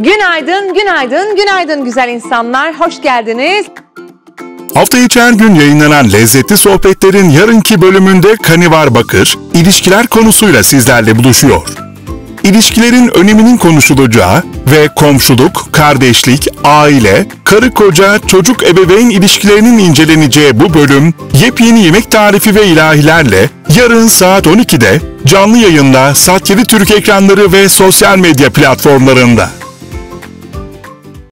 Günaydın, günaydın, günaydın güzel insanlar. Hoş geldiniz. Hafta içi her gün yayınlanan lezzetli sohbetlerin yarınki bölümünde Kanivar Bakır, ilişkiler konusuyla sizlerle buluşuyor. İlişkilerin öneminin konuşulacağı ve komşuluk, kardeşlik, aile, karı koca, çocuk ebeveyn ilişkilerinin inceleneceği bu bölüm yepyeni yemek tarifi ve ilahilerle yarın saat 12'de canlı yayında Sat 7 Türk ekranları ve sosyal medya platformlarında.